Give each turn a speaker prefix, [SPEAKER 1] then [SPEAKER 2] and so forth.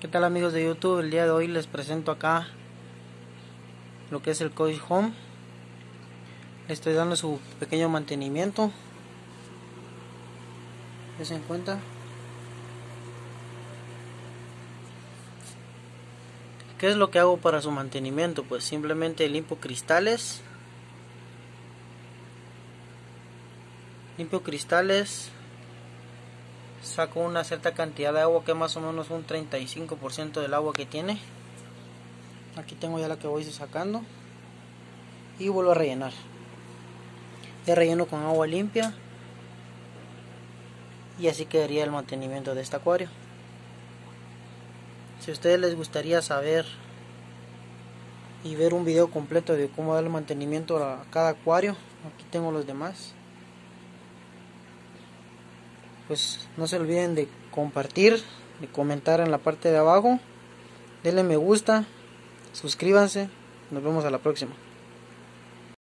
[SPEAKER 1] ¿Qué tal amigos de YouTube? El día de hoy les presento acá lo que es el Koi Home. Le estoy dando su pequeño mantenimiento. ¿Se en cuenta? ¿Qué es lo que hago para su mantenimiento? Pues simplemente limpio cristales. Limpio cristales saco una cierta cantidad de agua que más o menos un 35% del agua que tiene. Aquí tengo ya la que voy sacando. Y vuelvo a rellenar. Ya relleno con agua limpia. Y así quedaría el mantenimiento de este acuario. Si a ustedes les gustaría saber y ver un video completo de cómo dar el mantenimiento a cada acuario aquí tengo los demás pues no se olviden de compartir, de comentar en la parte de abajo. Denle me gusta, suscríbanse, nos vemos a la próxima.